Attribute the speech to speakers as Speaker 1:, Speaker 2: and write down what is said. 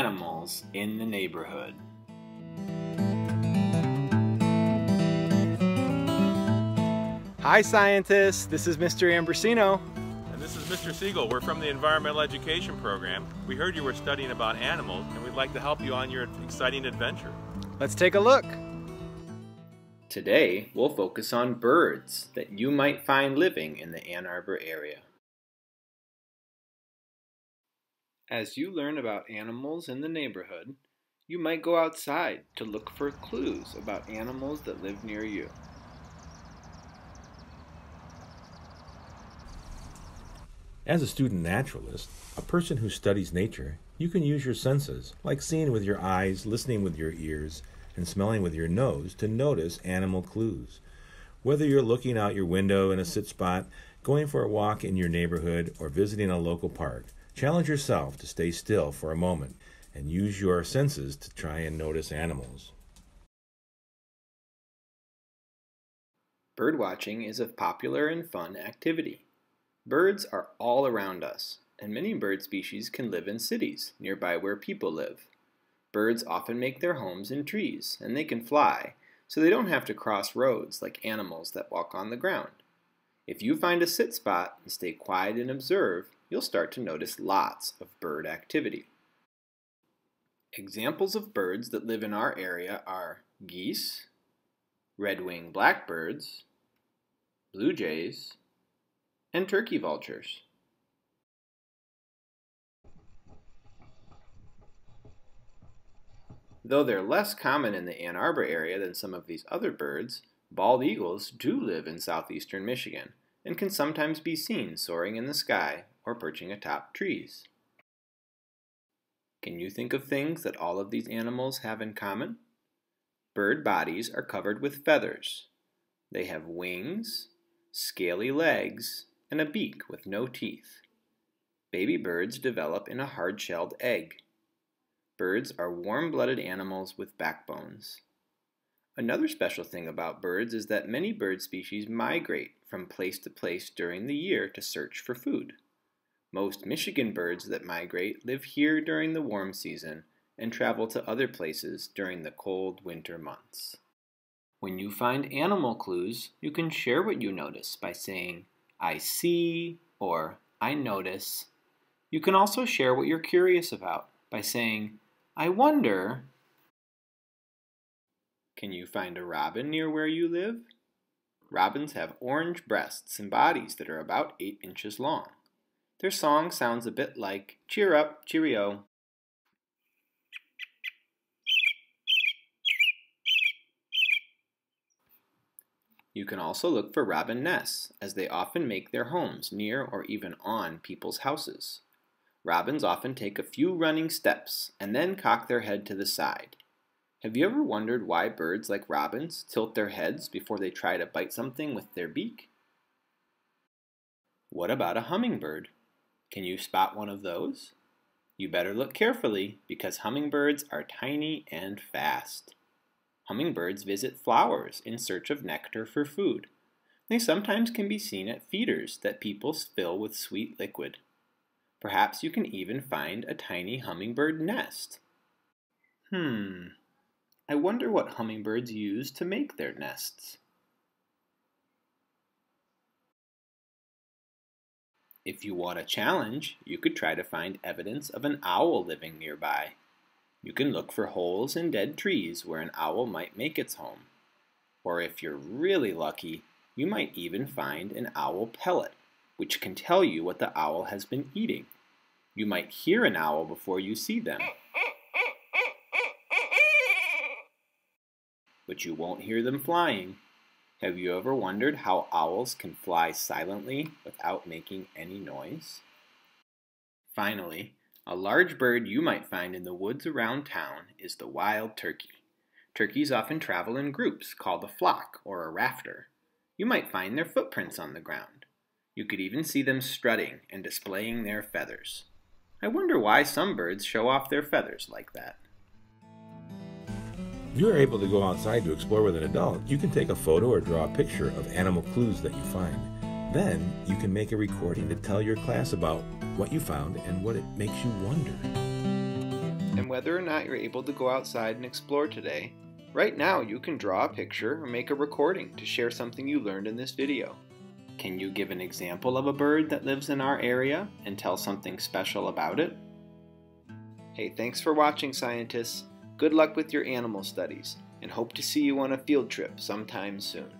Speaker 1: animals in the neighborhood. Hi, scientists. This is Mr. Ambrosino.
Speaker 2: And this is Mr. Siegel. We're from the Environmental Education Program. We heard you were studying about animals, and we'd like to help you on your exciting adventure.
Speaker 1: Let's take a look. Today, we'll focus on birds that you might find living in the Ann Arbor area. As you learn about animals in the neighborhood, you might go outside to look for clues about animals that live near you.
Speaker 3: As a student naturalist, a person who studies nature, you can use your senses, like seeing with your eyes, listening with your ears, and smelling with your nose, to notice animal clues. Whether you're looking out your window in a sit spot, going for a walk in your neighborhood, or visiting a local park, challenge yourself to stay still for a moment and use your senses to try and notice animals.
Speaker 1: Birdwatching is a popular and fun activity. Birds are all around us, and many bird species can live in cities nearby where people live. Birds often make their homes in trees, and they can fly, so they don't have to cross roads like animals that walk on the ground. If you find a sit spot and stay quiet and observe, you'll start to notice lots of bird activity. Examples of birds that live in our area are geese, red-winged blackbirds, blue jays, and turkey vultures. Though they're less common in the Ann Arbor area than some of these other birds, bald eagles do live in southeastern Michigan and can sometimes be seen soaring in the sky or perching atop trees. Can you think of things that all of these animals have in common? Bird bodies are covered with feathers. They have wings, scaly legs, and a beak with no teeth. Baby birds develop in a hard-shelled egg. Birds are warm-blooded animals with backbones. Another special thing about birds is that many bird species migrate from place to place during the year to search for food. Most Michigan birds that migrate live here during the warm season and travel to other places during the cold winter months. When you find animal clues, you can share what you notice by saying, I see, or I notice. You can also share what you're curious about by saying, I wonder. Can you find a robin near where you live? Robins have orange breasts and bodies that are about 8 inches long. Their song sounds a bit like cheer up, cheerio. You can also look for robin nests, as they often make their homes near or even on people's houses. Robins often take a few running steps and then cock their head to the side. Have you ever wondered why birds like robins tilt their heads before they try to bite something with their beak? What about a hummingbird? Can you spot one of those? You better look carefully because hummingbirds are tiny and fast. Hummingbirds visit flowers in search of nectar for food. They sometimes can be seen at feeders that people fill with sweet liquid. Perhaps you can even find a tiny hummingbird nest. Hmm, I wonder what hummingbirds use to make their nests. If you want a challenge, you could try to find evidence of an owl living nearby. You can look for holes in dead trees where an owl might make its home. Or if you're really lucky, you might even find an owl pellet, which can tell you what the owl has been eating. You might hear an owl before you see them. But you won't hear them flying. Have you ever wondered how owls can fly silently without making any noise? Finally, a large bird you might find in the woods around town is the wild turkey. Turkeys often travel in groups called a flock or a rafter. You might find their footprints on the ground. You could even see them strutting and displaying their feathers. I wonder why some birds show off their feathers like that.
Speaker 3: If you are able to go outside to explore with an adult, you can take a photo or draw a picture of animal clues that you find. Then you can make a recording to tell your class about what you found and what it makes you wonder.
Speaker 1: And whether or not you're able to go outside and explore today, right now you can draw a picture or make a recording to share something you learned in this video. Can you give an example of a bird that lives in our area and tell something special about it? Hey, thanks for watching, scientists. Good luck with your animal studies, and hope to see you on a field trip sometime soon.